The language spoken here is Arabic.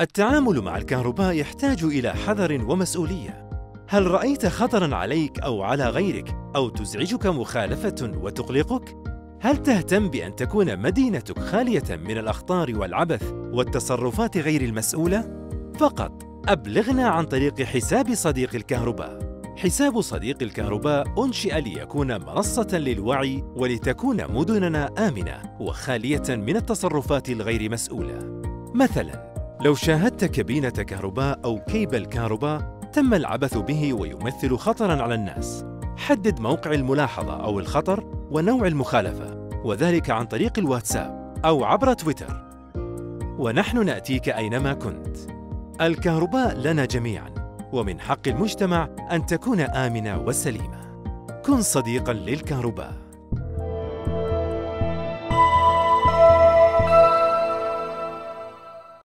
التعامل مع الكهرباء يحتاج إلى حذر ومسؤولية. هل رأيت خطرًا عليك أو على غيرك أو تزعجك مخالفة وتقلقك؟ هل تهتم بأن تكون مدينتك خالية من الأخطار والعبث والتصرفات غير المسؤولة؟ فقط أبلغنا عن طريق حساب صديق الكهرباء. حساب صديق الكهرباء أنشئ ليكون منصة للوعي ولتكون مدننا آمنة وخالية من التصرفات الغير مسؤولة. مثلاً، لو شاهدت كابينة كهرباء أو كيبل كهرباء تم العبث به ويمثل خطراً على الناس، حدد موقع الملاحظة أو الخطر ونوع المخالفة، وذلك عن طريق الواتساب أو عبر تويتر. ونحن نأتيك أينما كنت. الكهرباء لنا جميعاً، ومن حق المجتمع أن تكون آمنة وسليمة. كن صديقاً للكهرباء.